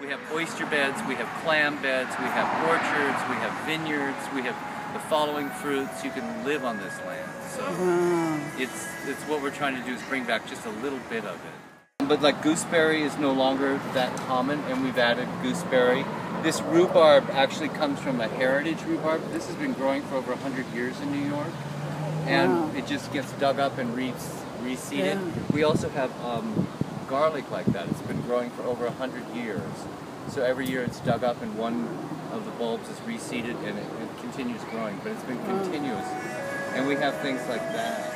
we have oyster beds, we have clam beds, we have orchards, we have vineyards, we have the following fruits. You can live on this land. So it's it's what we're trying to do is bring back just a little bit of it. But like gooseberry is no longer that common, and we've added gooseberry. This rhubarb actually comes from a heritage rhubarb. This has been growing for over 100 years in New York, and Wow. it just gets dug up and re- reseeded. Yeah. We also have um, garlic like that. It's been growing for over a 100 years. So every year it's dug up and one of the bulbs is reseeded and it, it continues growing, but it's been oh. continuous. And we have things like that.